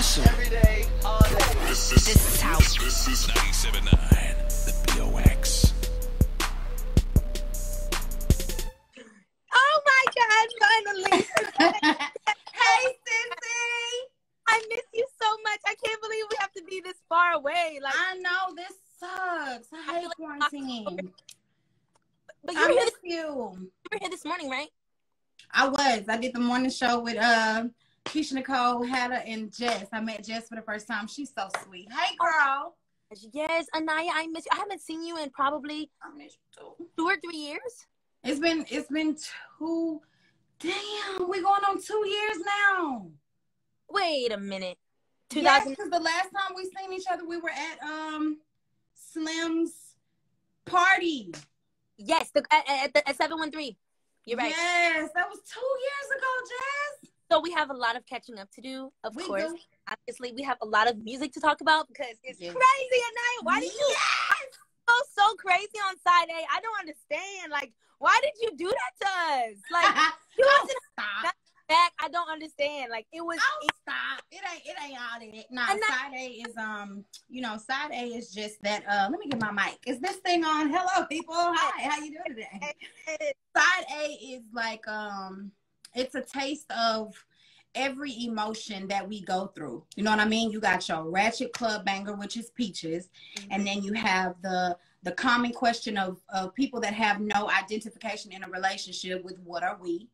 awesome. Every day, all day. This is, this is how. This is 97.9, the BOX. Oh my God, finally. hey, Sissy. I miss you so much. I can't believe we have to be this far away. Like I know this sucks. I hate quarantine. But you were, here this, you. you were here this morning, right? I was. I did the morning show with uh Keisha Nicole, Hannah, and Jess. I met Jess for the first time. She's so sweet. Hey, girl. Yes, Inayah, I miss you. I haven't seen you in probably I miss you two or three years. It's been it's been two. Damn, we're going on two years now. Wait a minute. Yes, 2000. because the last time we seen each other, we were at um Slim's party. Yes, the, at, at, at 713. You're right. Yes, that was two years ago, Jess. So we have a lot of catching up to do, of We course. do. Obviously, we have a lot of music to talk about because it's Yes. crazy at night. Why did you Yes! go so crazy on side A? I don't understand. Like, why did you do that to us? Like, you oh, wasn't stop. back. I don't understand. Like, it was. Oh, stop. It ain't it ain't all that. Nah, And side A is um, you know, side A is just that uh let me get my mic. Is this thing on? Hello people. Hi, how you doing today? Side A is like um it's a taste of every emotion that we go through. You know what I mean? You got your ratchet club banger, which is peaches, and then you have the the common question of, of people that have no identification in a relationship with what are we?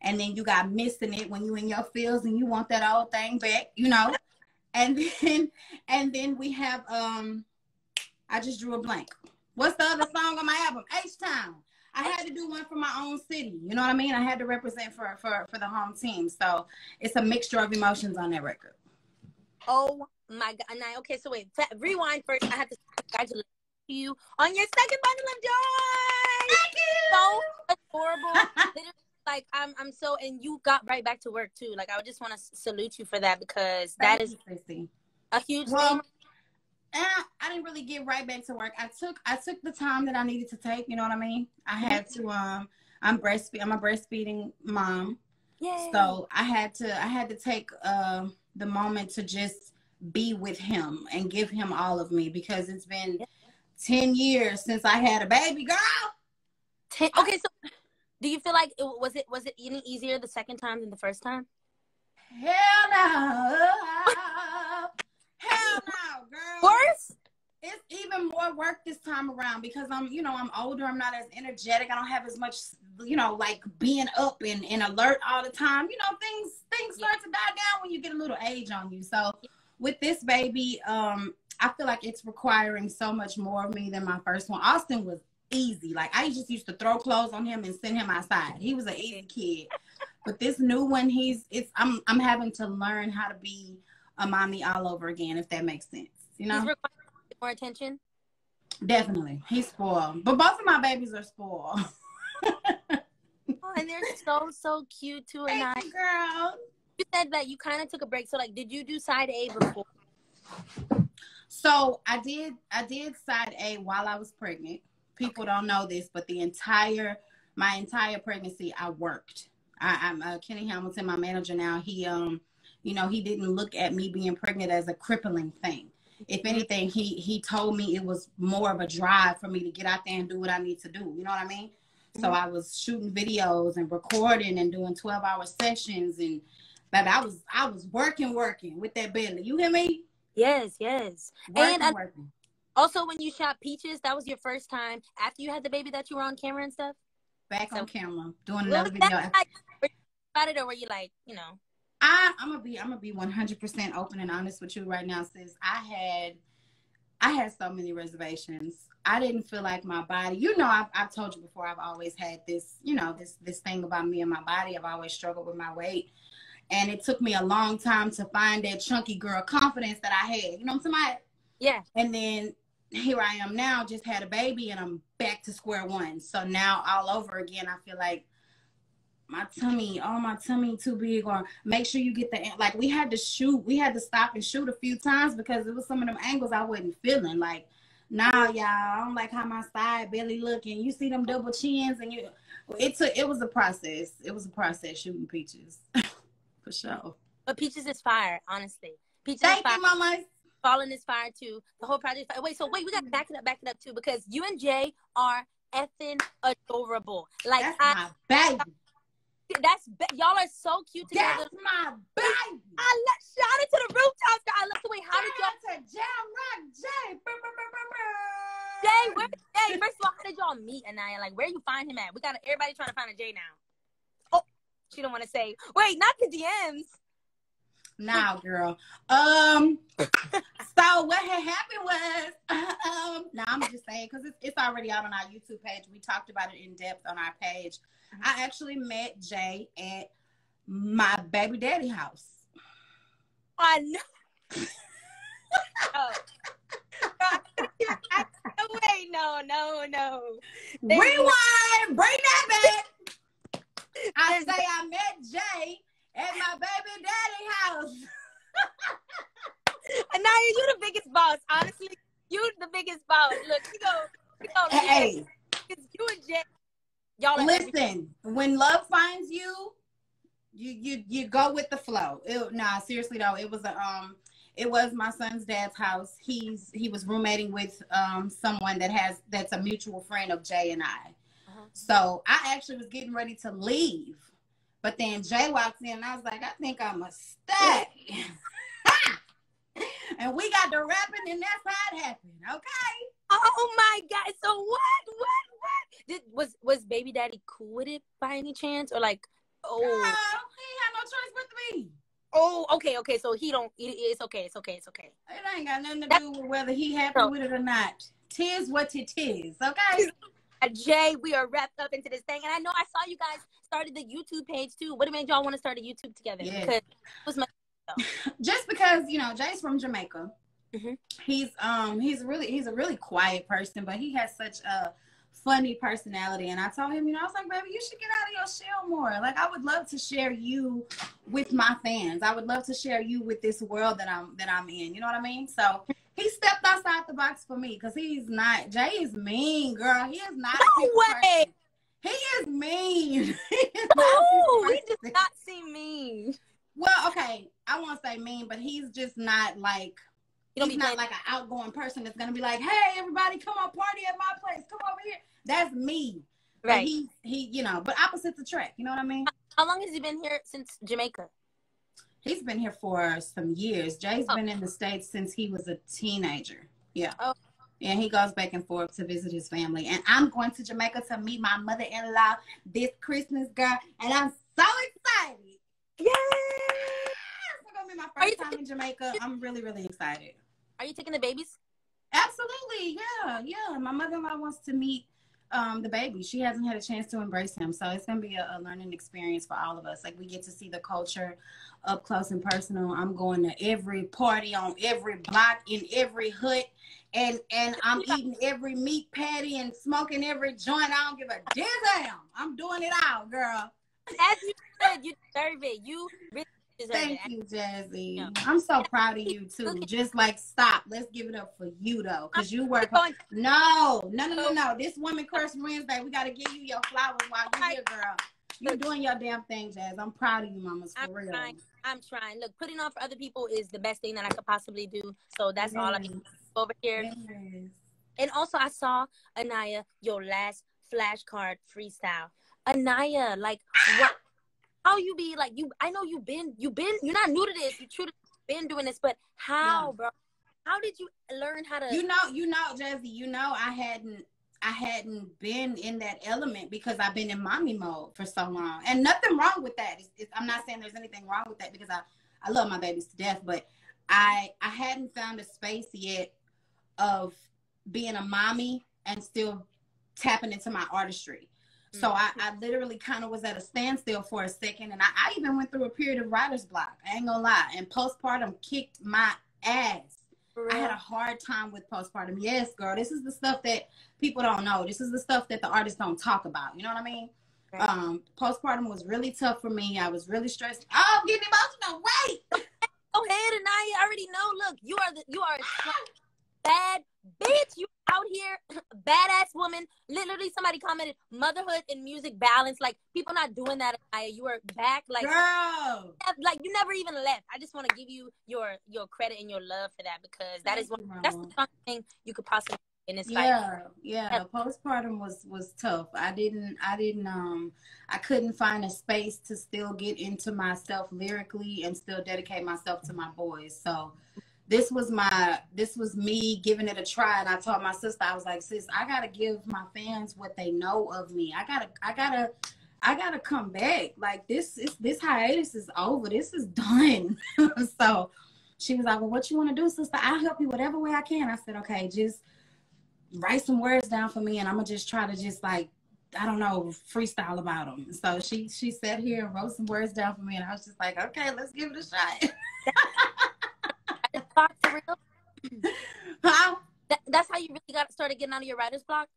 And then you got missing it when you in your fields and you want that old thing back you know? And then and then we have um i just drew a blank. What's the other song on my album? H-town i had to do one for my own city you know what i mean i had to represent for for for the home team so it's a mixture of emotions on that record Oh my god! Okay, so wait, rewind first. I have to congratulate you on your second bundle of joy. Thank you. So adorable. Like I'm, I'm so, and you got right back to work too. Like I would just want to salute you for that because that Thank is you, a huge Well, thing. And I, I didn't really get right back to work. I took I took the time that I needed to take. You know what I mean? I had to um I'm breastfeed I'm a breastfeeding mom, Yeah. so I had to I had to take uh, the moment to just be with him and give him all of me because it's been Yeah. ten years since I had a baby girl. Ten, okay, so do you feel like it was it was it any easier the second time than the first time? Hell no, hell no, girl. Worse? it's even work this time around because I'm, you know, I'm older. I'm not as energetic. I don't have as much, you know, like being up and, and alert all the time. You know, things things start to die down when you get a little age on you. So with this baby, um, I feel like it's requiring so much more of me than my first one. Austin was easy. Like I just used to throw clothes on him and send him outside. He was an easy kid. But this new one, he's it's I'm I'm having to learn how to be a mommy all over again, if that makes sense. You know? More attention. Definitely. He's spoiled. But both of my babies are spoiled. Oh, and they're so so cute too. And I, you, girl. you said that you kind of took a break. So like, did you do side A before? So I did I did side A while I was pregnant. People don't know this, but the entire my entire pregnancy I worked. I, I'm uh, Kenny Hamilton, my manager now. He um, you know, he didn't look at me being pregnant as a crippling thing. If anything, he he told me it was more of a drive for me to get out there and do what I need to do. You know what I mean? So mm-hmm. I was shooting videos and recording and doing 12 hour sessions and baby, I was I was working, working with that belly. You hear me? Yes, yes. Working, And I- working. Also, when you shot Peaches, that was your first time after you had the baby that you were on camera and stuff. Back So- on camera, doing another video. like? About it, or were you like, you know? I, I'm gonna be I'm gonna be 100 percent open and honest with you right now, sis. I had I had so many reservations. I didn't feel like my body. You know, I've, I've told you before. I've always had this, you know, this this thing about me and my body. I've always struggled with my weight, and it took me a long time to find that chunky girl confidence that I had. You know what I'm saying? Yeah. And then here I am now, just had a baby, and I'm back to square one. So now all over again, I feel like my tummy, oh my tummy too big, or make sure you get the like we had to shoot, we had to stop and shoot a few times because it was some of them angles I wasn't feeling. Like, nah, y'all, I don't like how my side belly looking. You see them double chins, and you, it took, it was a process. It was a process shooting peaches, for sure. But Peaches is fire, honestly. Pizza Thank Fire, you, mamas. Falling is fire too. The whole project. is Fire. Wait, so wait, we got to back it up, back it up too, because you and Jay are effing adorable. Like That's I, my baby. That's be- y'all are so cute together. That's my baby. I let shout it to the rooftops. I love the way. How did y'all? To Jam Rock Jay. Jay, where? Jay, first of all, how did y'all meet, Inayah? Like, where you find him at? We got everybody trying to find a Jay now. Oh, she don't want to say. Wait, not the DMs. Nah, girl. Um. so what had happened was, um. Now I'm just saying because it's it's already out on our YouTube page. We talked about it in depth on our page. I actually met Jay at my baby daddy house. I know. oh. wait, no, no, no. They- Rewind. Bring that back. I say I met Jay at my baby daddy house. Inayah, you the biggest boss. Honestly, you the biggest boss. Look, you go, you go. Hey, you and Jay, y'all listen. When love finds you, you you you go with the flow. It, nah, seriously though, it was a um, it was my son's dad's house. He's he was roommating with um someone that has that's a mutual friend of Jay and I. Uh-huh. So I actually was getting ready to leave, but then Jay walks in and I was like, I think I must stay. and we got to rapping, and that's how it happened. Okay. Oh my god! So what? What? What? Did was was baby daddy cool with it by any chance, or like, Girl, oh, he had no choice but to be. oh, okay, okay. So he don't. It, it's okay. It's okay. It's okay. It ain't got nothing to That's- do with whether he happy No. with it or not. Tis what it is, okay? Jay, we are wrapped up into this thing, and I know I saw you guys started the YouTube page too. What made y'all want to start a YouTube together? Yeah. Because my Just because you know Jay's from Jamaica, Mhm. he's um he's really he's a really quiet person, but he has such a funny personality. And I told him, you know, I was like, baby, you should get out of your shell more. Like I would love to share you with my fans. I would love to share you with this world that I'm that I'm in. You know what I mean? So he stepped outside the box for me because he's not Jay is mean, girl. He is not No way. person. He is mean. He Oh, people he does not seem mean. Well, okay, I won't say mean, but he's just not like he's be not like an outgoing person that's gonna be like, "Hey, everybody, come on, party at my place. Come over here." That's me. But right. He he, you know, but opposites attract. You know what I mean? How long has he been here since Jamaica? He's been here for some years. Jay's Oh. been in the states since he was a teenager. Yeah. Oh. And he goes back and forth to visit his family. And I'm going to Jamaica to meet my mother-in-law this Christmas, girl. And I'm so excited. Yeah. It's gonna be my first time in Jamaica. I'm really, really excited. Are you taking the babies? Absolutely, yeah, yeah. My mother-in-law wants to meet um, the baby. She hasn't had a chance to embrace him, so it's gonna be a, a learning experience for all of us. Like we get to see the culture up close and personal. I'm going to every party on every block in every hood, and and I'm eating every meat patty and smoking every joint. I don't give a damn. I'm doing it all, girl. As you said, you deserve it. You really Thank it. you, Jazzy. Yeah. I'm so proud of you too. Just like stop. Let's give it up for you though, because you work. Going. No, no, no, no, no. This Woman Crush Wednesday, we got to give you your flowers while you're here, girl. You're doing your damn thing, Jazz. I'm proud of you, mamas, for I'm real. trying. I'm trying. Look, putting on for other people is the best thing that I could possibly do. So that's all I'm over here. Yes. And also, I saw Inayah your last flashcard freestyle. Inayah, like what? How you be like you? I know you've been you've been you're not new to this. You truly been doing this, but how, Yeah. bro? How did you learn how to? You know, you know, Jazzy, you know, I hadn't. I hadn't been in that element because I've been in mommy mode for so long, and nothing wrong with that. It's, it's, I'm not saying there's anything wrong with that because I, I love my babies to death, but I I hadn't found a space yet of being a mommy and still tapping into my artistry. So I, I literally kind of was at a standstill for a second, and I, I even went through a period of writer's block. I ain't gonna lie, and postpartum kicked my ass. I had a hard time with postpartum. Yes, girl, this is the stuff that people don't know. This is the stuff that the artists don't talk about. You know what I mean? Right. Um, postpartum was really tough for me. I was really stressed. Oh, I'm getting emotional. Wait. Go ahead, Inayah. I already know. Look, you are the you are a bad bitch, you out here, badass woman. Literally, somebody commented, motherhood and music balance. Like people not doing that. Inayah. You were back, like Girl. like you never even left. I just want to give you your your credit and your love for that because that is Thank one you, that's the strongest thing you could possibly in this life. Yeah, yeah. Postpartum was was tough. I didn't I didn't um I couldn't find a space to still get into myself lyrically and still dedicate myself to my boys. So this was my this was me giving it a try and I told my sister I was like, "Sis, I got to give my fans what they know of me. I got to I got to I got to come back. Like this is this hiatus is over. This is done." so she was like, "Well, what you want to do, sister? I'll help you whatever way I can." I said, "Okay, just write some words down for me and I'm gonna just try to just like I don't know freestyle about them. So she she sat here and wrote some words down for me and I was just like, okay, let's give it a shot. Block for real? huh? That, that's how you really got started getting out of your writer's block.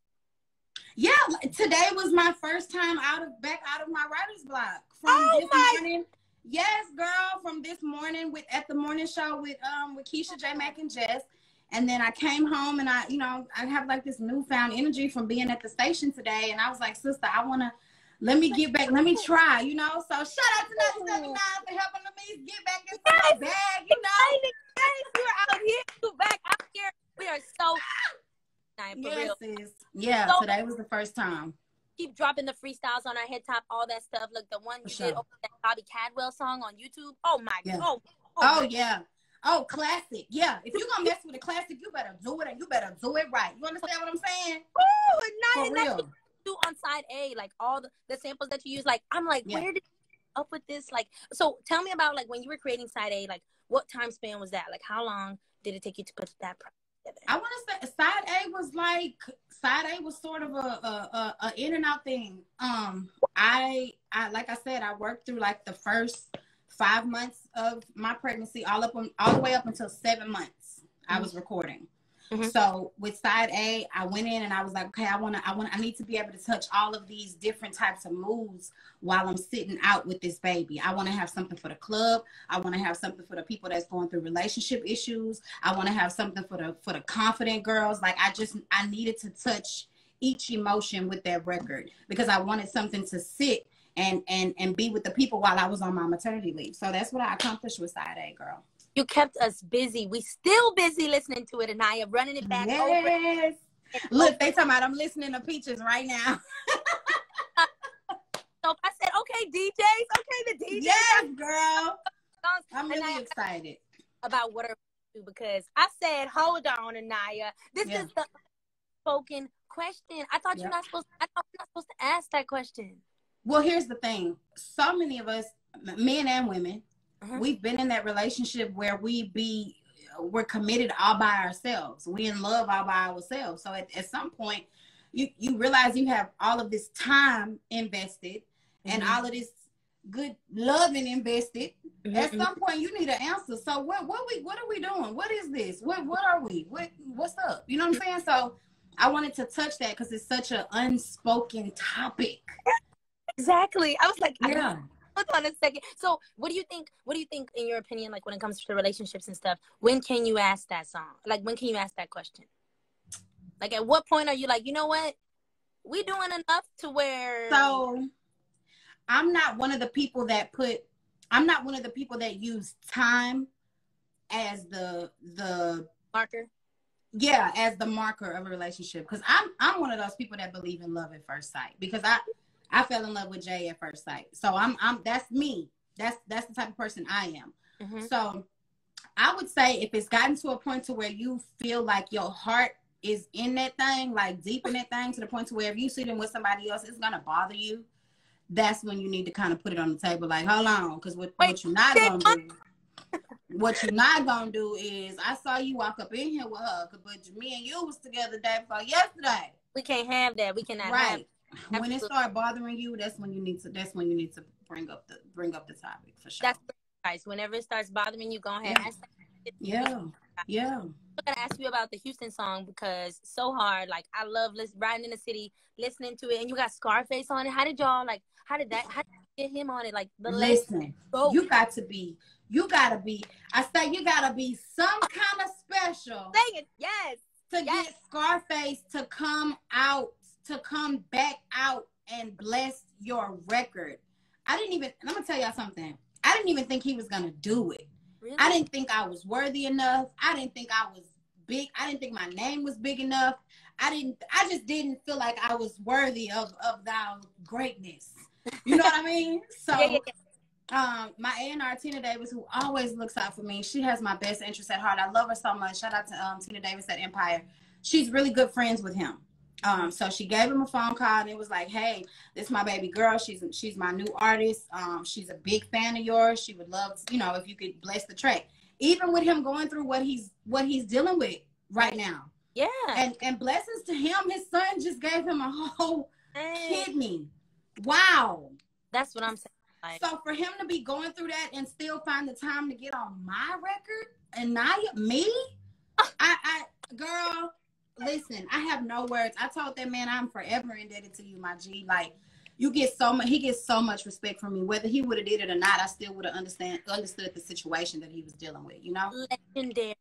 Yeah, today was my first time out of back out of my writer's block from Oh this my- morning. Yes, girl, from this morning with at the morning show with um with Keisha J-Mac and Jess. And then I came home and I, you know, I have like this newfound energy from being at the station today. And I was like, sister, I wanna let me get back, let me try, you know. So shout out to 979 for helping me get back into my bag, you know. Yes, you're out here, you back out here. We are so Nah, for Yes, real. sis. Yeah, So- today was the first time. Keep dropping the freestyles on our head top, all that stuff. Look, the one you For did sure. over that Bobby Caldwell song on YouTube. Oh my Yeah. god. Oh, Oh my- yeah. Oh, classic. Yeah. If you're gonna mess with a classic, you better do it and you better do it right. You understand what I'm saying? Ooh, and For not, that's real. do on side A, like all the, the samples that you use. Like I'm like, Yeah. where did you up with this? Like, so tell me about like when you were creating side A. Like, what time span was that? Like, how long did it take you to put that? I want to say side A was like side A was sort of a, a, a, a in and out thing. Um, I I like I said, I worked through like the first five months of my pregnancy, all up on, all the way up until seven months. I was recording. Mhm. So with side A, I went in and I was like, okay, I want to, I want, I need to be able to touch all of these different types of moods while I'm sitting out with this baby. I want to have something for the club. I want to have something for the people that's going through relationship issues. I want to have something for the for the confident girls. Like I just, I needed to touch each emotion with that record because I wanted something to sit and and and be with the people while I was on my maternity leave. So that's what I accomplished with side A, girl. You kept us busy. We still busy listening to it, and I am running it back over. Yes. Look, they talking about I'm listening to Peaches right now. So I said, okay, DJs, okay, the DJs. Yes, girl. I'm really I- excited. about what are we do because I said, hold on, Inayah. This Yeah. is the spoken question. I thought you're not supposed. I thought you're not supposed to ask that question. Well, here's the thing. So many of us, men and women, Mhm. we've been in that relationship where we be we're committed all by ourselves. We in love all by ourselves. So at, at some point, you you realize you have all of this time invested and Mhm. all of this good loving invested. At Mhm. some point, you need an answer. So what what we what are we doing? What is this? What what are we? What what's up? You know what I'm saying? So I wanted to touch that because it's such an unspoken topic. Exactly. I was like, I Yeah. Hold on a second. So, what do you think? What do you think, in your opinion, like when it comes to relationships and stuff? When can you ask that song? Like, when can you ask that question? Like, at what point are you like, you know what? We doing enough to where? So I'm not one of the people that put I'm not one of the people that use time as the the marker. yeah, as the marker of a relationship. Because I'm I'm one of those people that believe in love at first sight. Because I I fell in love with Jay at first sight. So I'm I'm that's me. That's that's the type of person I am. Mhm. So I would say if it's gotten to a point to where you feel like your heart is in that thing, like deep in that thing, to the point to where if you see them with somebody else, it's gonna bother you. That's when you need to kind of put it on the table, like, hold on, because what, Wait, what you're not gonna do, what you're not gonna do is, I saw you walk up in here with her, but me and you was together the day before yesterday, We can't have that. We cannot have. Right? When it Absolutely. start bothering you, that's when you need to. That's when you need to bring up the bring up the topic for sure. That's guys. Whenever it starts bothering you, go ahead. Yeah. Ask yeah, yeah. I'm gonna ask you about the Houston song because so hard. Like I love listen, riding in the city, listening to it, and you got Scarface on it. How did y'all like? How did that? How did you get him on it? Like the Listen, you got to be, you gotta be. I say you gotta be some kind of special Say it. Yes. to Yes. get Scarface to come out, to come back out and bless your record. I didn't even, and I'm gonna tell y'all something. I didn't even think he was gonna do it. Really? I didn't think I was worthy enough. I didn't think I was big. I didn't think my name was big enough. I didn't. I just didn't feel like I was worthy of of thou greatness. You know what I mean? So, Yeah, yeah, um, my A and R Tina Davis, who always looks out for me, she has my best interest at heart. I love her so much. Shout out to um, Tina Davis at Empire. She's really good friends with him. Um, so she gave him a phone call and it was like, "Hey, this is my baby girl. She's she's my new artist. Um, she's a big fan of yours. She would love, you know, if you could bless the track. Even with him going through what he's what he's dealing with right now, yeah. and and blessings to him. His son just gave him a whole Hey, kidney. Wow. That's what I'm saying. Like, So for him to be going through that and still find the time to get on my record and not me, I, I, girl, listen, I have no words. I told that man I'm forever indebted to you, my G. Like, you get so much. He gets so much respect from me. Whether he would have did it or not, I still would have understand understood the situation that he was dealing with. You know, legendary.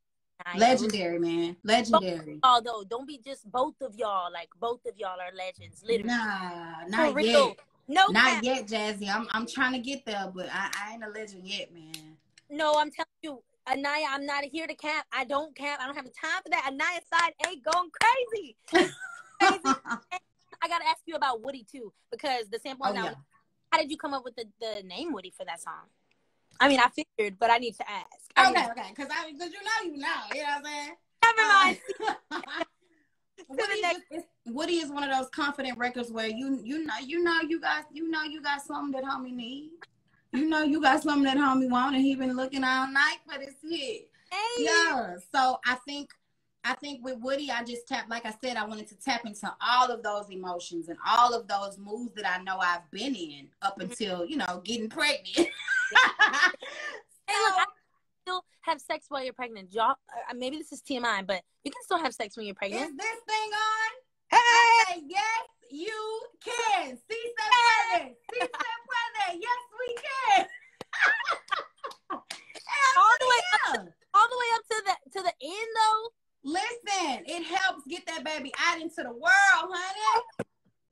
Legendary man, legendary. Although, don't be just both of y'all. Like both of y'all are legends, literally. Nah, For not real. yet. No, Not yet, Jazzy. I'm I'm trying to get there, but I, I ain't a legend yet, man. No, I'm telling you, Inayah, I'm not here to cap. I don't cap. I don't have the time for that. Inayah side ain't going crazy. crazy. I gotta ask you about Woody too, because the sample Oh, now. yeah. How did you come up with the, the name Woody for that song? I mean, I figured, but I need to ask. I Okay, okay, because I because you know you know, you know what I'm saying. Never mind. Uh, the Woody, next- is, Woody is one of those confident records where you you know you know you got you know you got something that homie need. You know you got something that homie want, and he been looking all night for this hit. Hey. Yeah. So I think I think with Woody, I just tapped like I said, I wanted to tap into all of those emotions and all of those moods that I know I've been in up Mm-hmm. until, you know, getting pregnant. Hey, look, So- I still have sex while you're pregnant. Y'all, uh, maybe this is TMI, but you can still have sex when you're pregnant. Is this thing on? Hey! Yes, you can. Si se puede. Si se puede. Yes, we can. All the way yeah. All the way up to the to the end though. Listen, it helps get that baby out into the world, honey.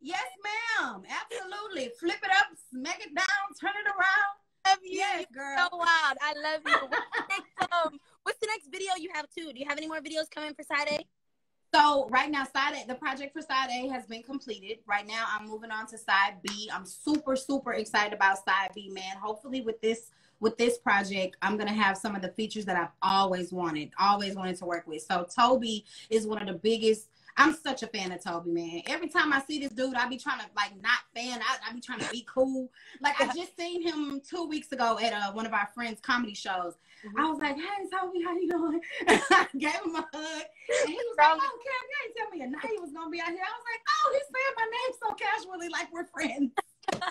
Yes, ma'am. Absolutely. Flip it up, smack it down, turn it around. Love you. Yes, girl. So wild. I love you. What's the, next, um, what's the next video you have too? Do you have any more videos coming for A? So right now, side A, the project for side A has been completed. Right now, I'm moving on to side B. I'm super, super excited about side B, man. Hopefully, with this with this project, I'm gonna have some of the features that I've always wanted, always wanted to work with. So Toby is one of the biggest. I'm such a fan of Toby, man. Every time I see this dude, I be trying to like not fan. I, I be trying to be cool. Like I just seen him two weeks ago at uh, one of our friends' comedy shows. I was like, "Hey, Toby, how you doing?" I gave him a hug, and he was like, "Oh, Cam, you ain't tell me Inayah was gonna be out here." I was like, "Oh, he's saying my name so casually, like we're friends."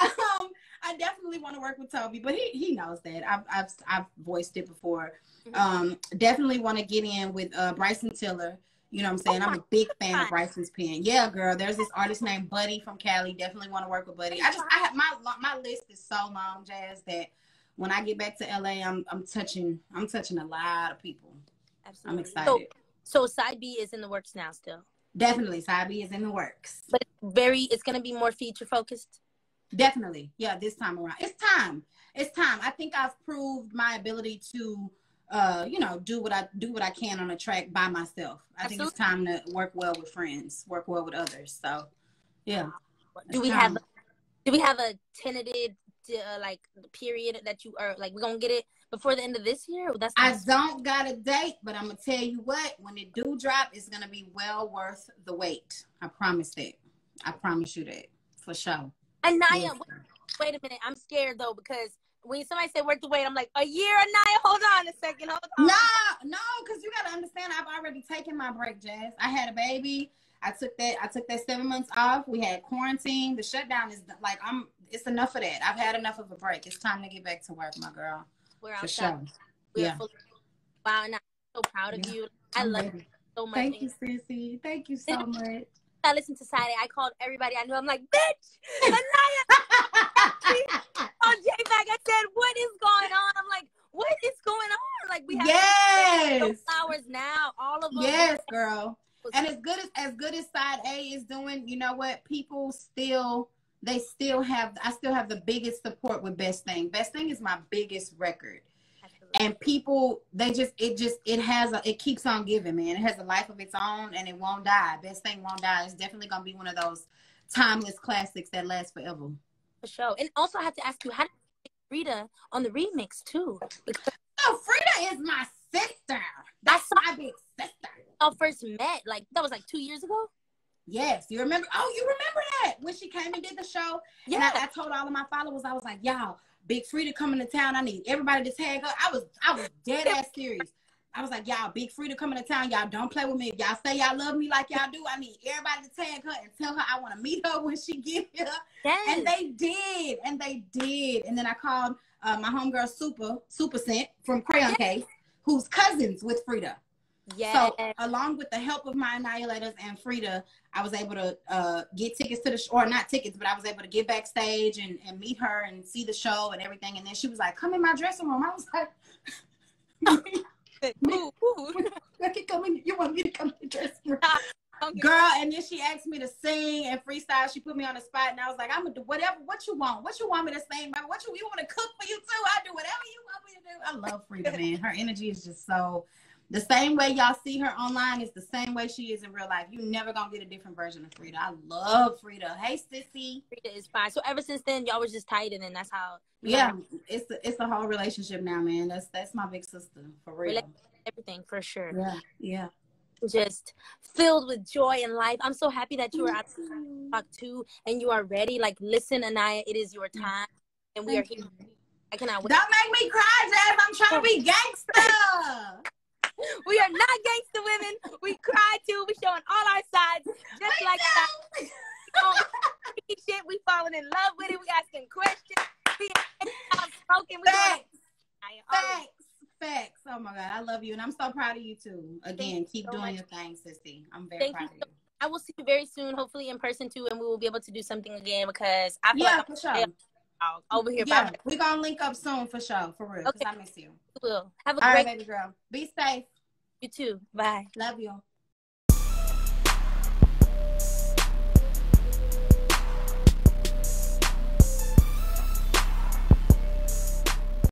um, I definitely want to work with Toby, but he he knows that. I've I've I've voiced it before. Mhm. Um, definitely want to get in with uh Bryson Tiller. You know what I'm oh saying? Oh I'm a big fan God. of Bryson's pen. Yeah, girl. There's this artist named Buddy from Cali. Definitely want to work with Buddy. I just I have my my list is so long, Jazz, that when I get back to LA, I'm I'm touching I'm touching a lot of people. Absolutely. I'm excited. So, so side B is in the works now still, Definitely, side B is in the works. but very it's gonna be more feature focused. Definitely, yeah. This time around, it's time. It's time. I think I've proved my ability to, uh, you know, do what I do what I can on a track by myself. I think it's time to work well with friends, work well with others. So, yeah. Do we have do we have a tentative uh, like period that you are like we're gonna get it before the end of this year? That's I don't got a date, but I'm gonna tell you what. When it do drop, it's gonna be well worth the wait. I promise that. I promise you that for sure. Inayah, Yes. wait, wait a minute. I'm scared though because when somebody say worth the wait, I'm like a year. Inayah, hold on a second, hold on. No, no, because you gotta understand. I've already taken my break, Jazz. I had a baby. I took that. I took that seven months off. We had quarantine. The shutdown is like I'm. It's enough of that. I've had enough of a break. It's time to get back to work, my girl. We're For outside. sure. We're Yeah. wow, and I'm so proud of Yeah. you. I I'm love you so much. Thank you, Sissy. Thank you so much. I listened to Saturday. I called everybody I knew. I'm like, bitch, Inayah. on J Bag. I said, what is going on? I'm like, what is going on? Like we have yes. those flowers now. All of them. Yes. Yes, girl. And as good as as good as side A you know what? People still they still have I still have the biggest support with Best Thing. Best Thing is my biggest record. Absolutely. And people they just it just it has a it keeps on giving, man. It has a life of its own and it won't die. Best Thing won't die. It's definitely gonna be one of those timeless classics that last forever. For sure. And also, I have to ask you, how did you get Freedia on the remix too? Because Oh, Freedia is my sister. That's my big sister. y'all first met, like that was like two years ago. Yes, you remember? Oh, you remember that when she came and did the show? And Yeah. I, I told all of my followers, I was like, y'all, Big Freedia coming to town. I need everybody to tag her. I was, I was dead ass serious. I was like, y'all, Big Freedia coming to town. Y'all don't play with me. If y'all say y'all love me like y'all do, I need everybody to tag her and tell her I want to meet her when she get here. Yes. And they did, and they did. And then I called uh, my homegirl Super Super Scent from Crayon Case, who's cousins with Freedia. Yes. So along with the help of my annihilators and Freedia, I was able to uh, get tickets to the show, or not tickets, but I was able to get backstage and, and meet her and see the show and everything. And then she was like, "Come in my dressing room." I was like. "I can come in. You want me to come in the dressing room?" Girl, and then she asked me to sing and freestyle. She put me on the spot, and I was like, "I'm gonna do whatever. What you want? What you want me to sing? What you you want to cook for you too? I do whatever you want me to do." I love Freedia, man. Her energy is just so. The same way y'all see her online is the same way she is in real life. You never gonna get a different version of Freedia. I love Freedia. Hey, sissy. Freedia is fine. So ever since then, y'all was just tight, and then that's how. Yeah, it's a, it's a whole relationship now, man. That's that's my big sister for real. Everything for sure. Yeah, yeah. Just filled with joy and life. I'm so happy that you were at to talk too, and you are ready. Like, listen, Inayah, it is your time, and we are here. you. I cannot wait. Don't make me cry, Jazz. I'm trying to be gangster. We are not gangster women. We cry too. We showing all our sides, just like that. We shit. We falling in love with it. We asking questions. We outspoken. We Facts. it. All of it. Facts. Facts. Oh my God. I love you. And I'm so proud of you too. Again, Thank keep so doing much. your thing, sissy. I'm very Thank proud you of you. I will see you very soon, hopefully in person too, and we will be able to do something again because I feel Yeah, like for sure. I'm over here. Yeah, we're gonna link up soon for sure, for real. Because Okay. I miss you. We will. Have a All right, great baby girl. Be safe. You too. Bye. Love you.